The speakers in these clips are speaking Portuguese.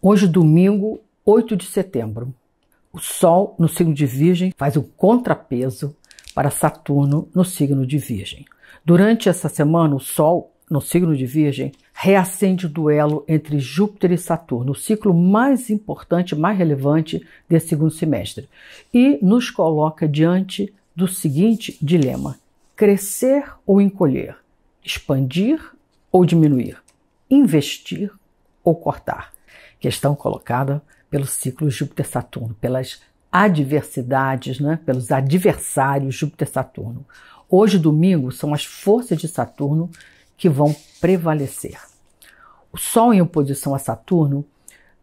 Hoje, domingo, 8 de setembro. O Sol, no signo de Virgem, faz um contrapeso para Saturno no signo de Virgem. Durante essa semana, o Sol, no signo de Virgem, reacende o duelo entre Júpiter e Saturno, o ciclo mais importante, mais relevante desse segundo semestre, e nos coloca diante do seguinte dilema: crescer ou encolher, expandir ou diminuir, investir ou cortar. Questão colocada pelo ciclo Júpiter-Saturno, pelas adversidades, né? pelos adversários Júpiter-Saturno. Hoje, domingo, são as forças de Saturno que vão prevalecer. O Sol em oposição a Saturno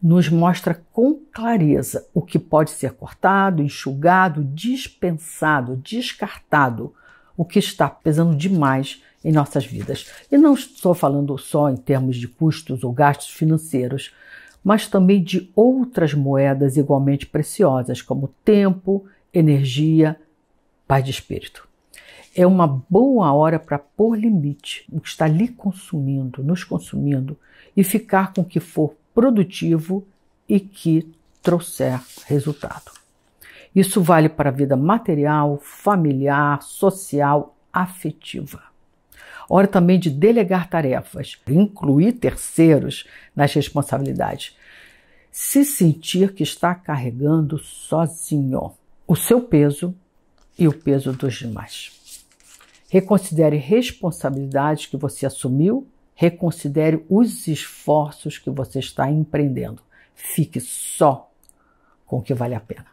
nos mostra com clareza o que pode ser cortado, enxugado, dispensado, descartado, o que está pesando demais em nossas vidas. E não estou falando só em termos de custos ou gastos financeiros, mas também de outras moedas igualmente preciosas, como tempo, energia, paz de espírito. É uma boa hora para pôr limite o que está lhe consumindo, nos consumindo, e ficar com o que for produtivo e que trouxer resultado. Isso vale para a vida material, familiar, social, afetiva. Hora também de delegar tarefas, incluir terceiros nas responsabilidades. Se sentir que está carregando sozinho o seu peso e o peso dos demais. Reconsidere responsabilidades que você assumiu, reconsidere os esforços que você está empreendendo. Fique só com o que vale a pena.